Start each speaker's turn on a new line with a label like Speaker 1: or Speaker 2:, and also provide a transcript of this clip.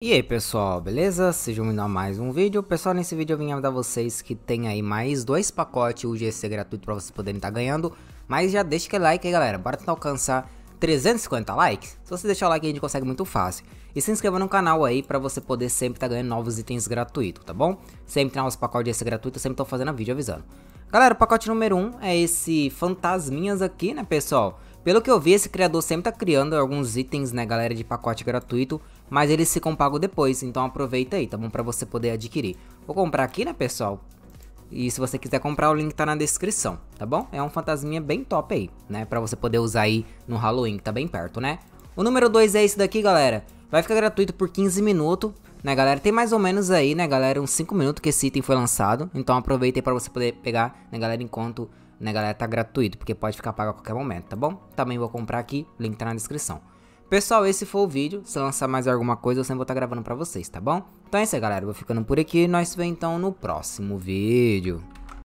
Speaker 1: E aí pessoal, beleza? Sejam bem-vindos a mais um vídeo. Pessoal, nesse vídeo eu vim avisar vocês que tem aí mais dois pacotes UGC gratuito para vocês poderem estar tá ganhando. Mas já deixa aquele like aí galera, bora tentar alcançar 350 likes. Se você deixar o like a gente consegue muito fácil. E se inscreva no canal aí para você poder sempre estar tá ganhando novos itens gratuitos, tá bom? Sempre tem novos pacotes UGC gratuito, eu sempre tô fazendo vídeo avisando. Galera, o pacote número 1 um é esse fantasminhas aqui, né pessoal? Pelo que eu vi, esse criador sempre tá criando alguns itens, né, galera, de pacote gratuito, mas eles ficam pagos depois, então aproveita aí, tá bom? Pra você poder adquirir. Vou comprar aqui, né, pessoal? E se você quiser comprar, o link tá na descrição, tá bom? É um fantasminha bem top aí, né? Pra você poder usar aí no Halloween, que tá bem perto, né? O número 2 é esse daqui, galera. Vai ficar gratuito por 15 minutos, né, galera? Tem mais ou menos aí, né, galera, uns 5 minutos que esse item foi lançado. Então aproveita aí pra você poder pegar, né, galera, enquanto né, galera, tá gratuito, porque pode ficar pago a qualquer momento, tá bom? Também vou comprar aqui, link tá na descrição. Pessoal, esse foi o vídeo. Se lançar mais alguma coisa, eu sempre vou estar tá gravando pra vocês, tá bom? Então é isso aí, galera. vou ficando por aqui. Nós vemos então no próximo vídeo.